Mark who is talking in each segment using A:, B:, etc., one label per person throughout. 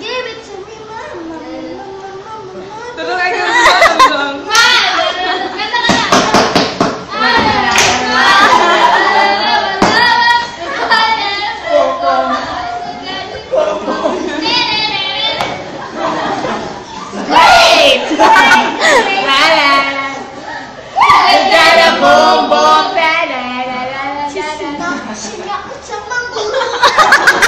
A: Give it to me, mama, mama, mama, mama. Tulungan ka na tulong.
B: Boom, boom, da da da da da da. She's not,
A: she's not, she's not.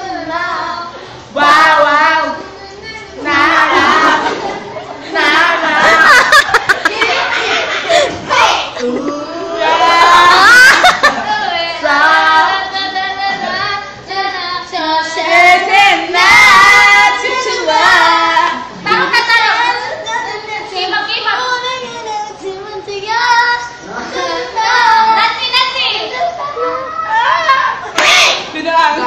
C: did